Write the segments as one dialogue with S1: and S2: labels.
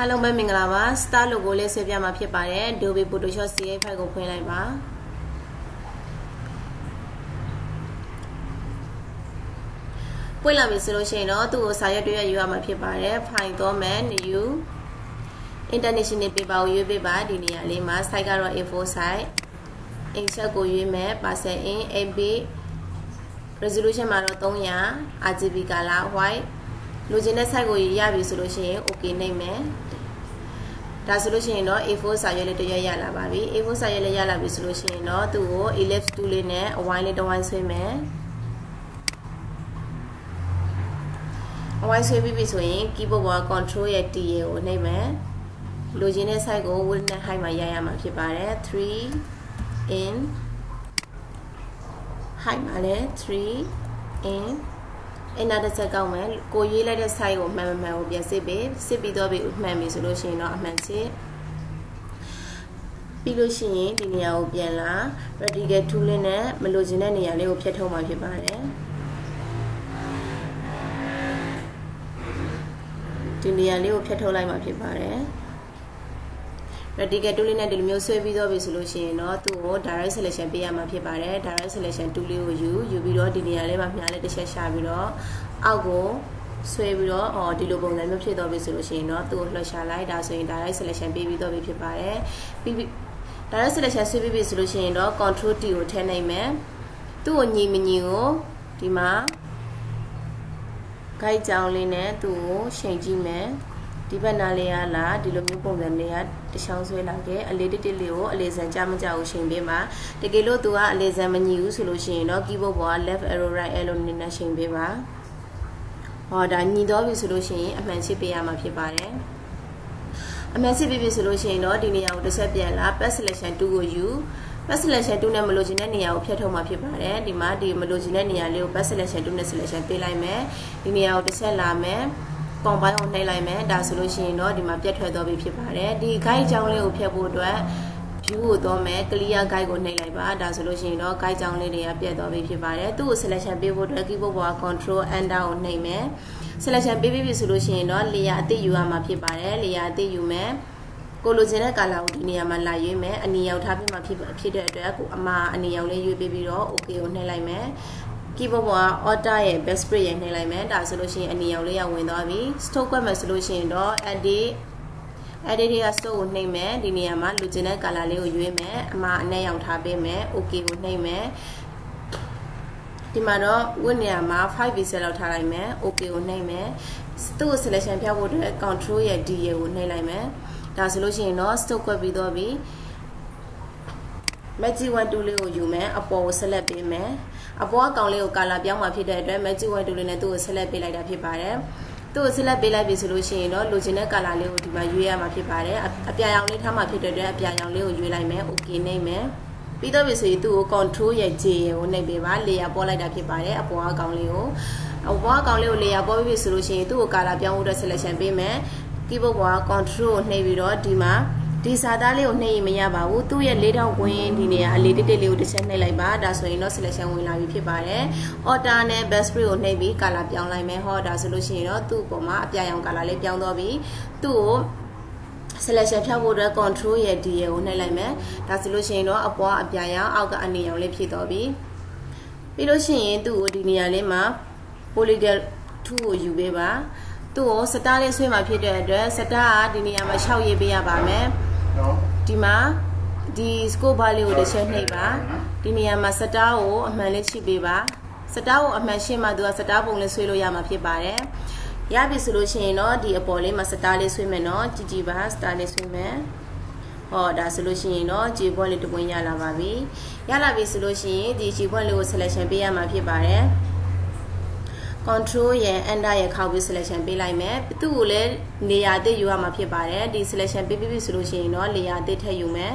S1: အားလုံးပဲမင်္ဂလာပါ star logo လေးဆွဲပြမှာဖြစ်ပါတယ် Adobe Photoshop CA5 ကိုဖွင့်လိုက်ပါပွင့်လာပြီဆိုလို့ရှိရင်တော့သူ့ကိုစာရွက်တွေရယူရမှာဖြစ်ပါတယ် file တော့မယ် new international paper ကိုရွေးပေးပါဒီနေရာလေးမှာ site ကတော့ A4 site insert ကိုရွေးမယ် parcel in 8 bit resolution မှာတော့300 RGB color white လိုချင်တဲ့ site ကိုရပြီဆိုလို့ရှိရင် okay နှိပ်မယ် ဒါဆိုလို့ရှိရင်တော့ A4 စာရွက်လေးတစ်ရွက်ရလာပါပြီ A4 စာရွက်လေးရလာပြီဆိုလို့ရှိရင်တော့သူ့ကို ellipse tool လေးနဲ့အဝိုင်းလေးတစ်ဝိုင်းဆွဲမယ်အဝိုင်းဆွဲပြီးပြီဆိုရင် keyboard ပေါ် control ရဲ့ T ရဲ့ကိုနှိပ်မယ်လိုချင်တဲ့ site ကို width နဲ့ height မှာရရမှာဖြစ်ပါတယ်3 in height မှာလည်း3 in အနာတစ်ချက်ကောက်မယ်ကိုရေးလိုက်တဲ့ site ကိုမှန်မှန်ကိုပြန်စစ်ပေးစစ်ပြီးတော့ပြီမှန်ပြီဆိုလို့ရှိရင်တော့အမှန်ချစ်ပြီးလို့ရှိရင်ဒီနေရာကိုပြန်လာ radical tool လေးနဲ့မလိုချင်တဲ့နေရာလေးကိုဖြတ်ထုတ်မှာဖြစ်ပါတယ်ဒီနေရာလေးကိုဖြတ်ထုတ်လိုက်မှာဖြစ်ပါတယ် radical tool လေးနဲ့ဒီလိုမျိုးဆွဲပြီးတော့ပြီဆိုလို့ရှိရင်တော့သူ့ကို direct selection ပေးရမှာဖြစ်ပါတယ် direct selection tool လေးကိုယူယူပြီးတော့ဒီနေရာလေးမှာမြားလေးတစ်ချက်ရှာပြီးတော့အောက်ကိုဆွဲပြီးတော့အော်ဒီလိုပုံစံမျိုးဖြစ်တော့ပြီဆိုလို့ရှိရင်တော့သူ့ကိုလှော်ရှာလိုက်ဒါဆိုရင် direct selection ပေးပြီးတော့ပြီဖြစ်ပါတယ်ပြီးပြီး direct selection ဆွဲပြီးပြီဆိုလို့ရှိရင်တော့ control T ကိုထည့်နိုင်မယ်သူ့ကိုညီမညီကိုဒီမှာ guide ကြောင်းလေးနဲ့သူ့ကိုချိန်ကြည့်မယ် ဒီဘက်နားလေးကလာဒီလိုမျိုးပုံစံလေးကတချောင်းဆွဲလာခဲ့အလေးတစ်တစ်လေးကိုအလေးစံကြမကြဘူးချိန်ပေးပါတကယ်လို့သူကအလေးစံမညီဘူးဆိုလို့ရှိရင်တော့ keyboard ပေါ်က left arrow right arrow နဲ့နဲ့ချိန်ပေးပါဟောဒါညီတော့ပြီဆိုလို့ရှိရင်အမှန်ချစ်ပေးရမှာဖြစ်ပါတယ်အမှန်စစ်ပြီပြီဆိုလို့ရှိရင်တော့ဒီနေရာကိုတစ်ချက်ပြန်လာ path selection 2ကိုယူ path selection 2နဲ့မလိုချင်တဲ့နေရာကိုဖြတ်ထုတ်မှာဖြစ်ပါတယ်ဒီမှာဒီမလိုချင်တဲ့နေရာလေးကို path selection 2နဲ့ selection ပေးလိုက်မယ်ဒီနေရာကိုတစ်ချက်လာမယ် ကွန်ပိုင်းကိုနှိပ်လိုက်မယ်ဒါဆိုလို့ရှိရင်တော့ဒီမှာပြတ်ထွက်သွားပြီဖြစ်ပါတယ်ဒီ guide ကြောင်းလေးကိုဖြတ်ဖို့အတွက် view ကိုသွားမယ် clear guide ကိုနှိပ်လိုက်ပါဒါဆိုလို့ရှိရင်တော့ guide ကြောင်းလေးတွေကပြတ်သွားပြီဖြစ်ပါတယ်သူ့ကို selection ပေးဖို့အတွက် keyboard ပေါ်က control enter ကိုနှိပ်မယ် selection ပေးပြီးပြီဆိုလို့ရှိရင်တော့ layer အသစ်ယူရမှာဖြစ်ပါတယ် layer အသစ်ယူမယ်ကိုလိုချင်တဲ့ color ကိုဒီနေရာမှာလာရွေးမယ်အနီရောင်ထားပြီးမှဖြစ်ဖြစ်တဲ့အတွက်ကိုအမာအနီရောင်လေးရွေးပေးပြီးတော့ okay ကိုနှိပ်လိုက်မယ် keyboard ပေါ်က order ရဲ့ best spray ရဲ့နှိပ်လိုက်မယ်ဒါဆိုလို့ရှိရင်အနီရောင်လေးရဝင်သွားပြီ stroke ကွက်မယ်ဆိုလို့ရှိရင်တော့ edit edit တွေက stroke ကိုနှိပ်မယ်ဒီနေရာမှာလူကျင်တဲ့ color လေးကိုရွေးမယ်အမှားအနဲ့ရောင်ထားပေးမယ် okay ကိုနှိပ်မယ်ဒီမှာတော့ဝတ်နေရာမှာ5 pixel လောက်ထားလိုက်မယ် okay ကိုနှိပ်မယ်သူ့ကို selection ဖြောက်ဖို့အတွက် control ရဲ့ D ရဲ့ကိုနှိပ်လိုက်မယ်ဒါဆိုလို့ရှိရင်တော့ stroke ကွက်ပြီးတော့ပြီ magic wand tool လေးကိုယူမယ်အပေါ်ကို select ပေးမယ် အပေါ်ကကောင်လေးကိုကာလာပြောင်းมาဖြစ်တဲ့အတွက် magic wand tool လေးနဲ့သူ့ကို select ပေးလိုက်တာဖြစ်ပါတယ်သူ့ကို select ပေးလိုက်ပြီဆိုလို့ရှိရင်တော့လိုချင်တဲ့ color လေးကိုဒီမှာရွေးရမှာဖြစ်ပါတယ်အပြာရောင်လေးထားမှာဖြစ်တဲ့အတွက်အပြာရောင်လေးကိုရွေးလိုက်မယ် okay နှိပ်မယ်ပြီးတော့ပြီဆိုရင်သူ့ကို control ရဲ့ J ရဲ့ကိုနှိပ်ပေးပါ layer ပေါ်လိုက်တာဖြစ်ပါတယ်အပေါ်ကကောင်လေးကိုအပေါ်ကကောင်လေးကို layer ပေါ်ပြီဆိုလို့ရှိရင်သူ့ကို color ပြောင်းဖို့အတွက် selection ပေးမယ် keyboard ပေါ်က control ကိုနှိပ်ပြီးတော့ဒီမှာ ဒီစာသားလေးကိုနှိပ်ရင်မရပါဘူးသူ့ရဲ့လေးထောင်ဝင်းဒီနေရာအလေးတစ်တစ်လေးကိုတစ်ချက်နှိပ်လိုက်ပါဒါဆိုရင်တော့ selection ဝင်လာပြီဖြစ်ပါတယ် order နဲ့ best spray ကိုနှိပ်ပြီး color ပြောင်းလိုက်မယ်ဟောဒါဆိုလို့ရှိရင်တော့သူ့ပုံမှာအပြရောင် color လေးပြောင်းသွားပြီသူ့ကို selection ဖြောက်ဖို့အတွက် control ရဲ့ D ရဲ့ကိုနှိပ်လိုက်မယ်ဒါဆိုလို့ရှိရင်တော့အပေါ်အပြရောင်အောက်ကအနီရောင်လေးဖြစ်သွားပြီပြီးလို့ရှိရင်သူ့ကိုဒီနေရာလေးမှာ polygon 2ကိုယူပေးပါသူ့ကိုစတားလေးဆွဲမှာဖြစ်တဲ့အတွက်စတားကဒီနေရာမှာ6ရေးပေးရပါမယ် ဒီမှာဒီ scope bar လေးကိုတစ်ချက်နှိပ်ပါဒီနေရာမှာစတားကိုအမှန်လေးချိပေးပါစတားကိုအမှန်ရှင်းမှသူကစတားပုံလေးဆွဲလို့ရမှာဖြစ်ပါတယ်ရပြီဆိုလို့ရှိရင်တော့ဒီအပေါ်လေးမှာစတားလေးဆွဲမယ်နော်ကြည်ကြည်ပါစတားလေးဆွဲမယ်ဟောဒါဆိုလို့ရှိရင်တော့ဂျီဘွက်လေးတစ်ပွင့်ရလာပါပြီရလာပြီဆိုလို့ရှိရင်ဒီဂျီဘွက်လေးကို selection ပေးရမှာဖြစ်ပါတယ် control ရဲ့ enter ရဲ့ခောက်ပြီး selection ပေးလိုက်မယ်သူ့ကိုလည်းနေရာအသစ်ယူရမှာဖြစ်ပါတယ်ဒီ selection ပေးပြီးပြီဆိုလို့ရှိရင်တော့နေရာအသစ်ထည့်ယူမယ်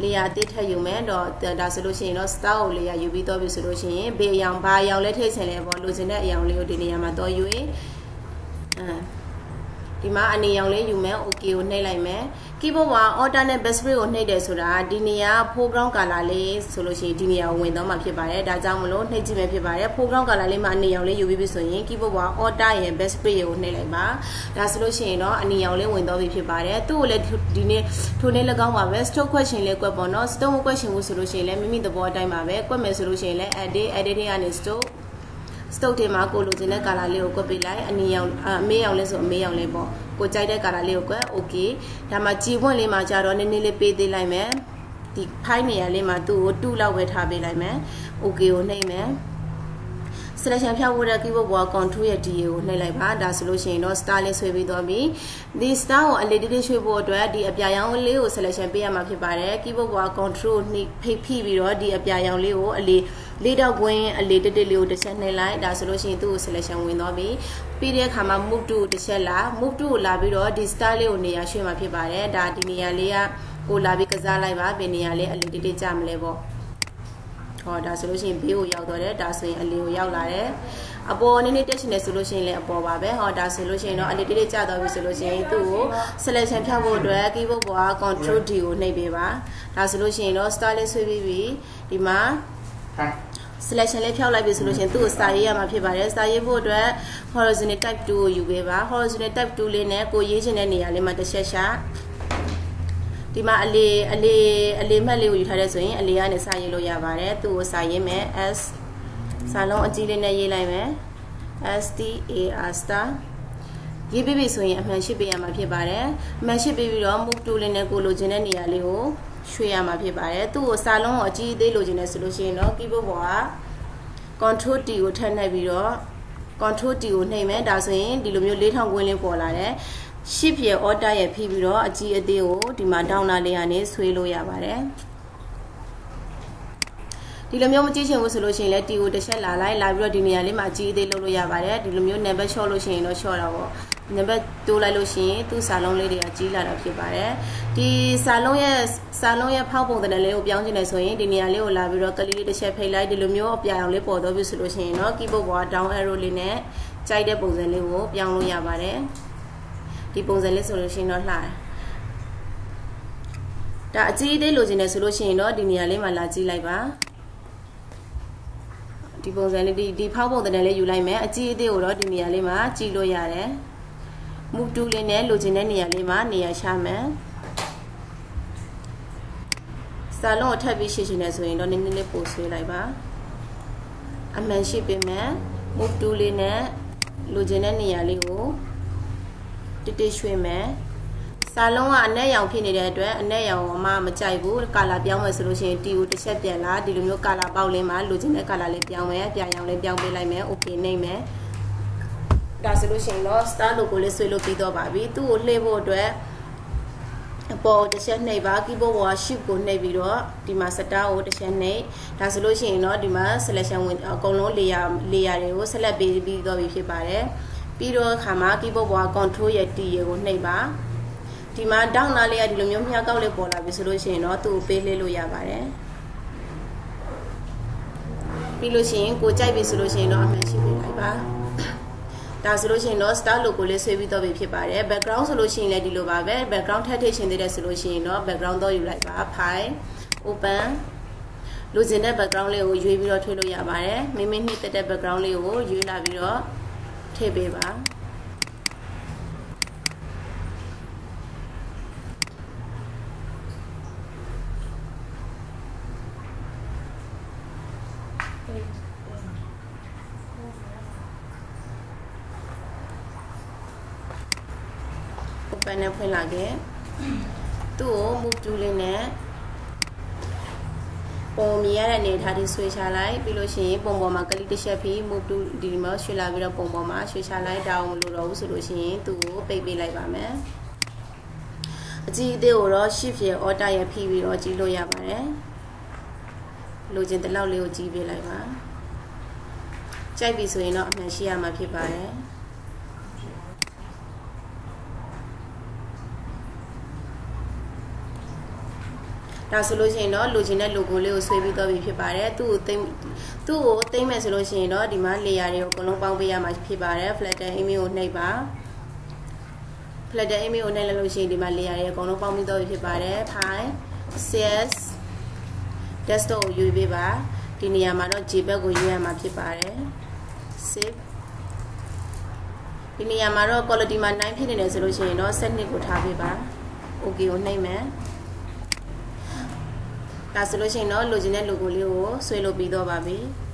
S1: လေယာတစ်ထည့်ယူမယ်တော့ဒါဆိုလို့ရှိရင်တော့ star ကိုလေယာယူပြီးတော့ပြီဆိုလို့ရှိရင်ဘေးအယောင်ဘာအယောင်လဲထည့်ချင်လဲပေါ့လိုချင်တဲ့အယောင်လေးကိုဒီနေရာမှာတော့ယူရင်အဲ ဒီမှာအနေရောင်လေးယူမယ် okay ကိုနှိပ်လိုက်မယ် keyboard မှာ alternate backspray ကိုနှိပ်တယ်ဆိုတာဒီနေရာ foreground color လေးဆိုလို့ရှိရင်ဒီနေရာကိုဝင်တော့မှာဖြစ်ပါတယ်ဒါကြောင့်မလို့နှိပ်ကြည့်မယ်ဖြစ်ပါတယ် foreground color လေးမှာအနေရောင်လေးယူပြီးပြီဆိုရင် keyboard မှာ alter ရဲ့ backspray ကိုနှိပ်လိုက်ပါဒါဆိုလို့ရှိရင်တော့အနေရောင်လေးဝင်တော့ပြီဖြစ်ပါတယ်သူ့ကိုလည်းဒီနေ့ထိုနေ့၎င်းပါပဲ stroke question လေးကွက်ပေါ့နော် stroke question ကိုဆိုလို့ရှိရင်လည်းမိမိသဘောအတိုင်းပါပဲကွက်မယ်ဆိုလို့ရှိရင်လည်း edit edit ကနေ stroke စတုတ်တွေမှာကိုလိုချင်တဲ့ color လေးကိုကွက်ပေးလိုက်အနီရောင်အမေးရောင်လေးဆိုအမေးရောင်လေးပေါ့ကိုကြိုက်တဲ့ color လေးကိုကွက် okay ဒါမှကြည်ပွင့်လေးမှာကြတော့နည်းနည်းလေးပေးသေးလိုက်မယ်ဒီဖိုင်းနေရာလေးမှာသူ့ကို2လောက်ပဲထားပေးလိုက်မယ် okay ကိုနှိပ်မယ် selection ဖြောက်ဖို့တဲ့ keyboard ပေါ် control ရဲ့ DA ကိုနှိပ်လိုက်ပါဒါဆိုလို့ရှိရင်တော့ star လေးဆွဲပြီးသွားပြီဒီ star ကိုအလေးလေးရွှေ့ဖို့အတွက်ဒီအပြာရောင်လေးကို selection ပေးရမှာဖြစ်ပါတယ် keyboard ပေါ် control နှိပ်ဖိပြီးတော့ဒီအပြာရောင်လေးကိုအလေး လေးတော့ကွင်းအလေးတက်တက်လေးကိုတစ်ချက်နှိပ်လိုက်ဒါဆိုလို့ရှိရင်သူ့ကို selection ဝင်သွားပြီပြီးတဲ့အခါမှာ move to တစ်ချက်လာ move to ကိုလာပြီးတော့ဒီ star လေးကိုနေရာရွှေ့မှာဖြစ်ပါတယ်ဒါဒီနေရာလေးကကိုလာပြီးကစားလိုက်ပါဘယ်နေရာလေးအလေးတက်တက်ကြမလဲပေါ့ဟောဒါဆိုလို့ရှိရင်ဘေးကိုရောက်တော့တယ်ဒါဆိုရင်အလေးကိုရောက်လာတယ်အပေါ်နည်းနည်းတက်ချင်တယ်ဆိုလို့ရှိရင်လည်းအပေါ်ပါပဲဟောဒါဆိုလို့ရှိရင်တော့အလေးတိတိကျတော့ပြီဆိုလို့ရှိရင်သူ့ကို selection ဖြောက်ဖို့အတွက် keyboard ပေါ်က control D ကိုနှိပ်ပေးပါဒါဆိုလို့ရှိရင်တော့ star လေးဆွဲပြီးပြီဒီမှာ selection လေးဖြောက်လိုက်ပြီဆိုလို့ရှိရင်သူ့ကိုစာရေးရမှာဖြစ်ပါတယ်စာရေးဖို့အတွက် horizontal type 2ကိုယူပေးပါ horizontal type 2လေးနဲ့ကိုရေးချင်တဲ့နေရာလေးမှာတစ်ချက်ရှာဒီမှာအလေးအလေးအလေးမှတ်လေးကိုယူထားတဲ့ဆိုရင်အလေးကနေစာရေးလို့ရပါတယ်သူ့ကိုစာရေးမယ် s စာလုံးအကြီးလေးနဲ့ရေးလိုက်မယ် s t a r star ရေးပြီးပြီဆိုရင်အမှန်ရှိပေးရမှာဖြစ်ပါတယ်အမှန်ရှိပေးပြီးတော့ move tool လေးနဲ့ကိုလိုချင်တဲ့နေရာလေးကို ရွှေ့ရမှာဖြစ်ပါတယ်သူ့ကိုစာလုံးကိုအကြီးသေးလိုချင်တယ်ဆိုလို့ရှိရင်တော့ keyboard ပေါ်က control T ကိုထပ်နှိပ်ပြီးတော့ control T ကိုနှိပ်မယ်ဒါဆိုရင်ဒီလိုမျိုး4000ကွင်းလေးပေါ်လာတယ် shift ရဲ့ order ရဲ့ဖိပြီးတော့အကြီးအသေးကိုဒီမှာ down လာလေးကနေဆွေးလို့ရပါတယ်ဒီလိုမျိုးမကြည့်ချင်ဘူးဆိုလို့ရှိရင်လည်း T ကိုတစ်ချက်လာလိုက်လာပြီးတော့ဒီနေရာလေးမှာအကြီးအသေးလုပ်လို့ရပါတယ်ဒီလိုမျိုး number short လို့ရှိရင်တော့ short တာပေါ့ နံပါတ်တိုးလိုက်လို့ရှိရင်သူ့စာလုံးလေးတွေကကြီးလာတာဖြစ်ပါတယ်ဒီစာလုံးရဲ့စာလုံးရဲ့ဖောက်ပုံသဏ္ဍာန်လေးကိုပြောင်းချင်တယ်ဆိုရင်ဒီနေရာလေးကိုလာပြီးတော့ကလေးလေးတစ်ချက်ဖိတ်လိုက်ဒီလိုမျိုးအပြာရောင်လေးပေါ်တော့ပြီဆိုလို့ရှိရင်တော့ keyboard ပေါ် down arrow လေးနဲ့ကြိုက်တဲ့ပုံစံလေးကိုပြောင်းလို့ရပါတယ်ဒီပုံစံလေးဆိုလို့ရှိရင်တော့လှတယ်ဒါအကြီးသေးလိုချင်တယ်ဆိုလို့ရှိရင်တော့ဒီနေရာလေးမှာလာကြည့်လိုက်ပါဒီပုံစံလေးဒီဒီဖောက်ပုံသဏ္ဍာန်လေးယူလိုက်မယ်အကြီးအသေးကိုတော့ဒီနေရာလေးမှာကြည့်လို့ရတယ် move tool လေးနဲ့လိုချင်တဲ့နေရာလေးမှာနေရာရှာမယ်စာလုံးကိုထပ်ပြီးရှင်းရှင်းနေဆိုရင်တော့နည်းနည်းလေးပို့ဆွဲလိုက်ပါအမှန်ရှိပေးမယ် move tool လေးနဲ့လိုချင်တဲ့နေရာလေးကိုတိတိရွှေ့မယ်စာလုံးကအနက်ရောင်ဖြစ်နေတဲ့အတွက်အနက်ရောင်မှမကြိုက်ဘူးကာလာပြောင်းမယ်ဆိုလို့ရှိရင်တီကိုတစ်ချက်ပြန်လာဒီလိုမျိုးကာလာပေါက်လေးမှာလိုချင်တဲ့ကာလာလေးပြောင်းမယ်ပြရောင်လေးပြောင်းပေးလိုက်မယ် okay နှိမ့်မယ် ဒါဆိုလို့ရှိရင်တော့ star logo လေးဆွဲလို့ပြီးတော့ပါပြီသူ့ကိုလှည့်ဖို့အတွက်အပေါ်တစ်ချက်နှိပ်ပါ keyboard ပေါ်က shift ကိုနှိပ်ပြီးတော့ဒီမှာ star ကိုတစ်ချက်နှိပ်ဒါဆိုလို့ရှိရင်တော့ဒီမှာ selection ဝင်အကုန်လုံး layer layer တွေကို select ပေးပြီးတော့ပြီဖြစ်ပါတယ်ပြီးတော့အခါမှာ keyboard ပေါ်က control ရဲ့ T ရေကိုနှိပ်ပါဒီမှာ down နားလေးကဒီလိုမျိုးမြှောက်ကောက်လေးပေါ်လာပြီဆိုလို့ရှိရင်တော့သူ့ကိုပေးလေးလို့ရပါတယ်ပြီးလို့ရှိရင်ကိုကြိုက်ပြီဆိုလို့ရှိရင်တော့အမှန်ရှိပေးလိုက်ပါ ဒါဆိုလို့ရှိရင်တော့ star logo လေးဆွဲပြီးတော့ပြီဖြစ်ပါတယ် background ဆိုလို့ရှိရင်လည်းဒီလိုပါပဲ background ထပ်ထည့်ရှင်သေးတယ်ဆိုလို့ရှိရင်တော့ background တော့ယူလိုက်ပါ file open လိုချင်တဲ့ background လေးကိုရွေးပြီးတော့ထွေးလို့ရပါတယ်မိမိနှစ်သက်တဲ့ background လေးကိုရွေးလာပြီးတော့ထည့်ပေးပါပ န်နဲ့ဖွင့်လာခဲ့သူ့ကို move tool လေးနဲ့ပုံမြင်ရတဲ့အနေထားတွေဆွဲချလိုက်ပြီးလို့ရှိရင်ပုံပေါ်မှာကလိတစ်ချက်ပြီး move to ဒီမှာရွှေ့လာပြီးတော့ပုံပေါ်မှာရွှေ့ချလိုက်တောင်းမလို့တော့ဘူးဆိုလို့ရှိရင်သူ့ကိုပိတ်ပေးလိုက်ပါမယ်အကြီးအသေးကိုတော့ shift ရဲ့ order ရဲ့ဖိပြီးတော့ကြီးလို့ရပါတယ်လိုချင်တဲ့လောက်လေးကိုကြီးပေးလိုက်ပါကြိုက်ပြီဆိုရင်တော့အမှန်ရှိရမှာဖြစ်ပါတယ် ဒါဆိုလို့ရှိရင်တော့လိုချင်တဲ့ logo လေးကိုဆွဲပြီးတော့ပြီဖြစ်ပါတယ်သူ့ကိုသိသူ့ကိုသိမ့်မယ်ဆိုလို့ရှိရင်တော့ဒီမှာ layer တွေကိုအကုန်လုံးပေါင်းပေးရမှာဖြစ်ပါတယ် flatten image ကိုနှိပ်ပါ flatter image ကိုနှိပ်လိုက်လို့ရှိရင်ဒီမှာ layer တွေအကုန်လုံးပေါင်းပြီးတော့ဖြစ်ပါတယ် file cs desktop ကိုယူပေးပါဒီနေရာမှာတော့ jpeg ကိုယူရမှာဖြစ်ပါတယ် save ဒီနေရာမှာတော့ quality မှာ9ဖြစ်နေတယ်ဆိုလို့ရှိရင်တော့ set 2ကိုထားပေးပါ okay ကိုနှိပ်မယ် ဒါဆိုလို့ရှိရင်တော့လိုချင်တဲ့ logo လေးကိုဆွဲလုပ်ပြီးတော့ပါပြီ။